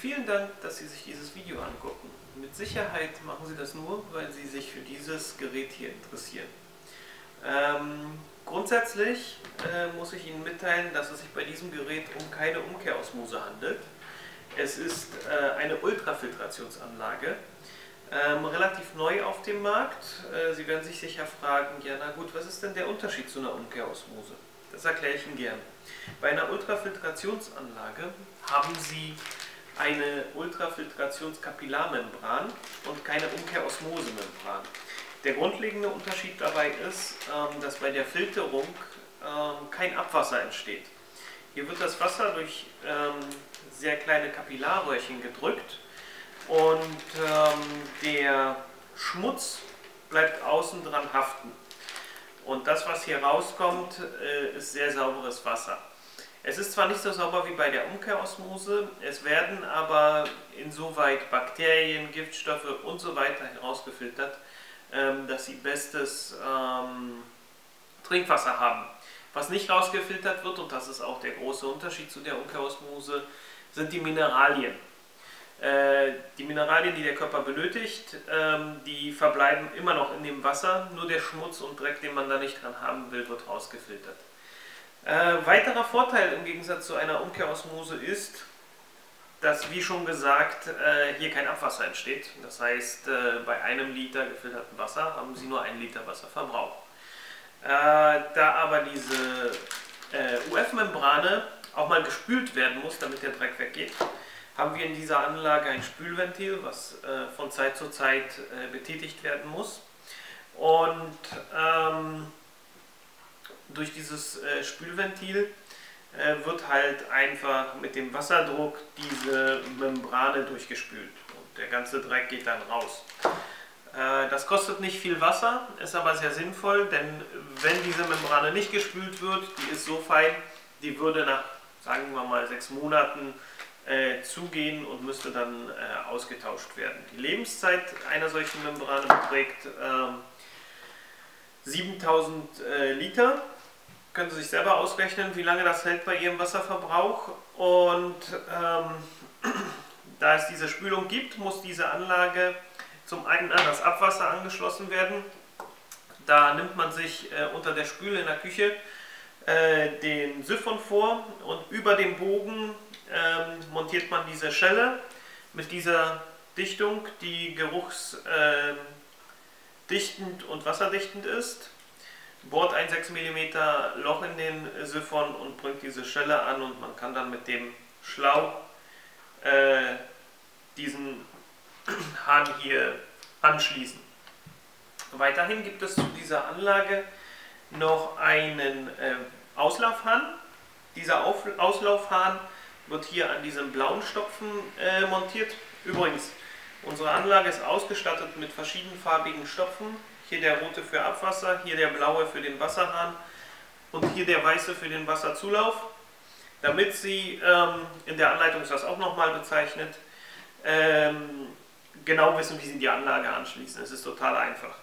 Vielen Dank, dass Sie sich dieses Video angucken. Mit Sicherheit machen Sie das nur, weil Sie sich für dieses Gerät hier interessieren. Ähm, grundsätzlich äh, muss ich Ihnen mitteilen, dass es sich bei diesem Gerät um keine Umkehrosmose handelt. Es ist äh, eine Ultrafiltrationsanlage, ähm, relativ neu auf dem Markt. Äh, Sie werden sich sicher fragen, ja na gut, was ist denn der Unterschied zu einer Umkehrosmose? Das erkläre ich Ihnen gerne. Bei einer Ultrafiltrationsanlage haben Sie eine Ultrafiltrationskapillarmembran und keine Umkehrosmosemembran. Der grundlegende Unterschied dabei ist, ähm, dass bei der Filterung ähm, kein Abwasser entsteht. Hier wird das Wasser durch ähm, sehr kleine Kapillarröhrchen gedrückt und der Schmutz bleibt außen dran haften. Und das, was hier rauskommt, äh, ist sehr sauberes Wasser. Es ist zwar nicht so sauber wie bei der Umkehrosmose, es werden aber insoweit Bakterien, Giftstoffe und so weiter herausgefiltert, ähm, dass sie bestes ähm, Trinkwasser haben. Was nicht rausgefiltert wird, und das ist auch der große Unterschied zu der Umkehrosmose, sind die Mineralien. Äh, die Mineralien, die der Körper benötigt, ähm, die verbleiben immer noch in dem Wasser, nur der Schmutz und Dreck, den man da nicht dran haben will, wird rausgefiltert. Äh, weiterer Vorteil im Gegensatz zu einer Umkehrosmose ist, dass, wie schon gesagt, äh, hier kein Abwasser entsteht. Das heißt, äh, bei einem Liter gefiltertem Wasser haben Sie nur einen Liter Wasserverbrauch. Äh, da aber diese äh, UF-Membrane auch mal gespült werden muss, damit der Dreck weggeht, haben wir in dieser Anlage ein Spülventil, was äh, von Zeit zu Zeit betätigt werden muss. Und ähm, durch dieses äh, Spülventil äh, wird halt einfach mit dem Wasserdruck diese Membrane durchgespült und der ganze Dreck geht dann raus. Äh, das kostet nicht viel Wasser, ist aber sehr sinnvoll, denn wenn diese Membrane nicht gespült wird, die ist so fein, die würde nach, sagen wir mal, sechs Monaten äh, zugehen und müsste dann äh, ausgetauscht werden. Die Lebenszeit einer solchen Membrane beträgt 7000 ähm, äh, Liter können Sie sich selber ausrechnen, wie lange das hält bei Ihrem Wasserverbrauch. Und ähm, da es diese Spülung gibt, muss diese Anlage zum einen an das Abwasser angeschlossen werden. Da nimmt man sich äh, unter der Spüle in der Küche äh, den Siphon vor und über dem Bogen äh, montiert man diese Schelle mit dieser Dichtung, die geruchsdichtend ähm, und wasserdichtend ist bohrt ein 6 mm Loch in den Siphon und bringt diese Schelle an und man kann dann mit dem Schlauch äh, diesen Hahn hier anschließen. Weiterhin gibt es zu dieser Anlage noch einen äh, Auslaufhahn. Dieser Auf Auslaufhahn wird hier an diesem blauen Stopfen äh, montiert. Übrigens, unsere Anlage ist ausgestattet mit verschiedenfarbigen Stopfen. Hier der rote für Abwasser, hier der blaue für den Wasserhahn und hier der weiße für den Wasserzulauf. Damit Sie, ähm, in der Anleitung ist das auch nochmal bezeichnet, ähm, genau wissen, wie Sie die Anlage anschließen. Es ist total einfach.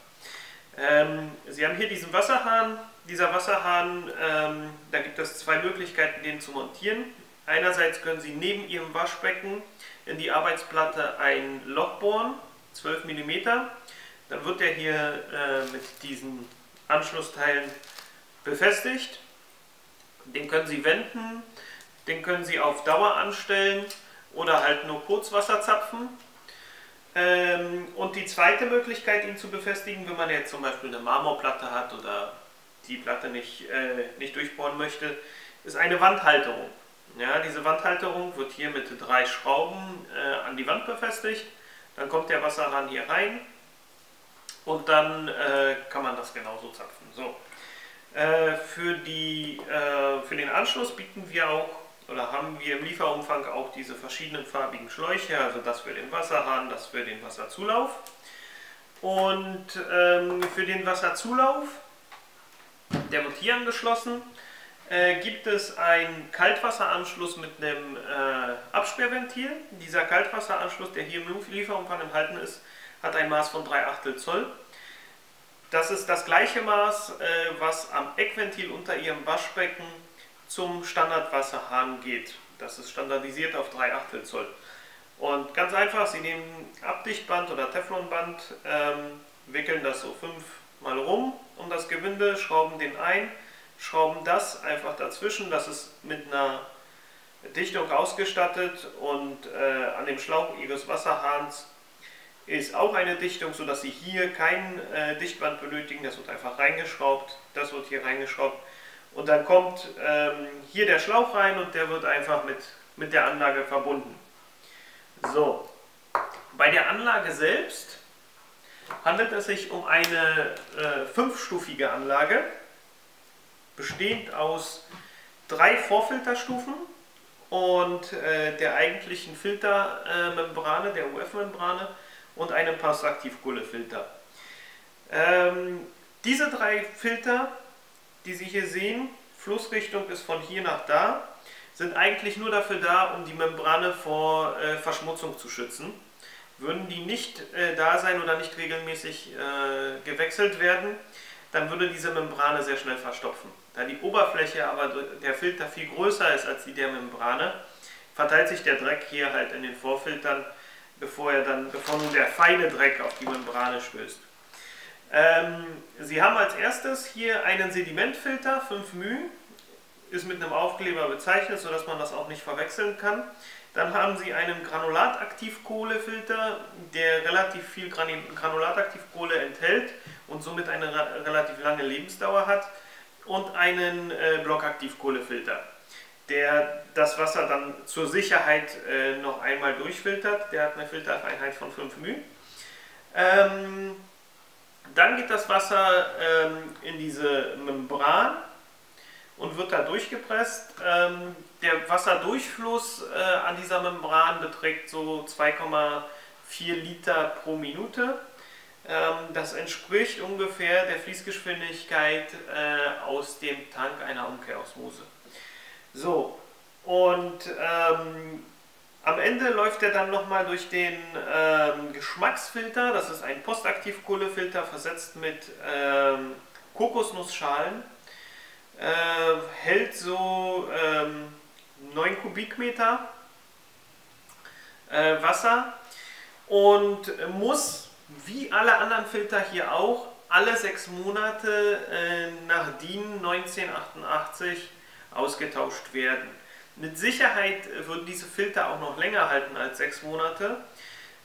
Ähm, Sie haben hier diesen Wasserhahn. Dieser Wasserhahn, ähm, da gibt es zwei Möglichkeiten, den zu montieren. Einerseits können Sie neben Ihrem Waschbecken in die Arbeitsplatte ein Loch bohren, 12 mm. Dann wird er hier äh, mit diesen Anschlussteilen befestigt. Den können Sie wenden, den können Sie auf Dauer anstellen oder halt nur Kurzwasser zapfen. Ähm, und die zweite Möglichkeit, ihn zu befestigen, wenn man jetzt zum Beispiel eine Marmorplatte hat oder die Platte nicht, äh, nicht durchbohren möchte, ist eine Wandhalterung. Ja, diese Wandhalterung wird hier mit drei Schrauben äh, an die Wand befestigt. Dann kommt der Wasserhahn hier rein, und dann äh, kann man das genauso zapfen. So. Äh, für, die, äh, für den Anschluss bieten wir auch oder haben wir im Lieferumfang auch diese verschiedenen farbigen Schläuche, also das für den Wasserhahn, das für den Wasserzulauf. Und ähm, für den Wasserzulauf, der wird hier angeschlossen, äh, gibt es einen Kaltwasseranschluss mit einem äh, Absperrventil. Dieser Kaltwasseranschluss, der hier im Lieferumfang enthalten ist, hat ein Maß von 3 Achtel Zoll. Das ist das gleiche Maß, äh, was am Eckventil unter Ihrem Waschbecken zum Standardwasserhahn geht. Das ist standardisiert auf 3 Achtel Zoll. Und ganz einfach, Sie nehmen Abdichtband oder Teflonband, ähm, wickeln das so fünfmal rum um das Gewinde, schrauben den ein, schrauben das einfach dazwischen, das ist mit einer Dichtung ausgestattet und äh, an dem Schlauch Ihres Wasserhahns ist auch eine Dichtung, sodass Sie hier kein äh, Dichtband benötigen, das wird einfach reingeschraubt, das wird hier reingeschraubt. Und dann kommt ähm, hier der Schlauch rein und der wird einfach mit, mit der Anlage verbunden. So, bei der Anlage selbst handelt es sich um eine äh, fünfstufige Anlage, bestehend aus drei Vorfilterstufen und äh, der eigentlichen Filtermembrane, der UF-Membrane und einem Passaktivkohlefilter. Ähm, diese drei Filter, die Sie hier sehen, Flussrichtung ist von hier nach da, sind eigentlich nur dafür da, um die Membrane vor äh, Verschmutzung zu schützen. Würden die nicht äh, da sein oder nicht regelmäßig äh, gewechselt werden, dann würde diese Membrane sehr schnell verstopfen. Da die Oberfläche aber der Filter viel größer ist als die der Membrane, verteilt sich der Dreck hier halt in den Vorfiltern, bevor, er dann, bevor nun der feine Dreck auf die Membrane stößt. Ähm, Sie haben als erstes hier einen Sedimentfilter, 5 μ, ist mit einem Aufkleber bezeichnet, sodass man das auch nicht verwechseln kann. Dann haben Sie einen Granulataktivkohlefilter, der relativ viel Granulataktivkohle enthält und somit eine relativ lange Lebensdauer hat. Und einen äh, Blockaktivkohlefilter, der das Wasser dann zur Sicherheit äh, noch einmal durchfiltert. Der hat eine Filtereinheit von 5 μ. Ähm, dann geht das Wasser ähm, in diese Membran und wird da durchgepresst. Ähm, der Wasserdurchfluss äh, an dieser Membran beträgt so 2,4 Liter pro Minute. Ähm, das entspricht ungefähr der Fließgeschwindigkeit äh, aus dem Tank einer Umkehrosmose. So, und ähm, am Ende läuft er dann nochmal durch den ähm, Geschmacksfilter. Das ist ein Postaktivkohlefilter versetzt mit ähm, Kokosnussschalen äh, hält so ähm, 9 Kubikmeter äh, Wasser und muss wie alle anderen Filter hier auch alle sechs Monate äh, nach DIN 1988 ausgetauscht werden. Mit Sicherheit würden diese Filter auch noch länger halten als sechs Monate.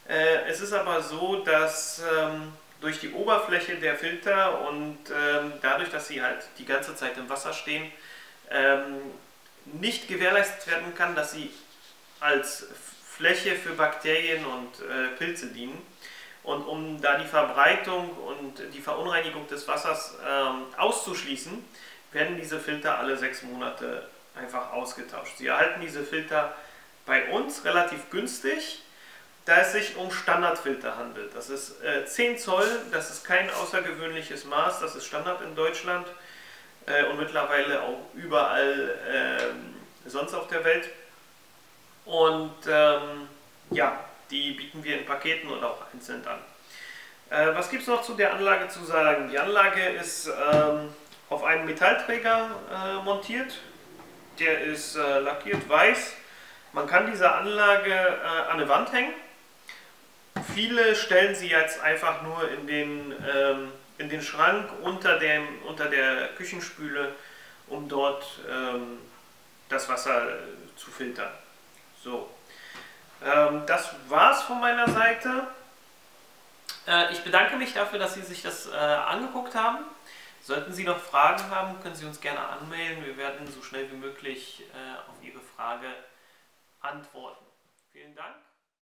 Äh, es ist aber so, dass ähm, durch die Oberfläche der Filter und ähm, dadurch, dass sie halt die ganze Zeit im Wasser stehen, ähm, nicht gewährleistet werden kann, dass sie als Fläche für Bakterien und äh, Pilze dienen. Und um da die Verbreitung und die Verunreinigung des Wassers auszuschließen, werden diese Filter alle sechs Monate einfach ausgetauscht. Sie erhalten diese Filter bei uns relativ günstig da es sich um Standardfilter handelt. Das ist äh, 10 Zoll, das ist kein außergewöhnliches Maß, das ist Standard in Deutschland äh, und mittlerweile auch überall äh, sonst auf der Welt. Und ähm, ja, die bieten wir in Paketen und auch einzeln an. Äh, was gibt es noch zu der Anlage zu sagen? Die Anlage ist ähm, auf einem Metallträger äh, montiert. Der ist äh, lackiert weiß. Man kann diese Anlage an eine Wand hängen Viele stellen sie jetzt einfach nur in den, ähm, in den Schrank unter, dem, unter der Küchenspüle, um dort ähm, das Wasser zu filtern. So, ähm, das war's von meiner Seite. Äh, ich bedanke mich dafür, dass Sie sich das äh, angeguckt haben. Sollten Sie noch Fragen haben, können Sie uns gerne anmelden. Wir werden so schnell wie möglich äh, auf Ihre Frage antworten. Vielen Dank.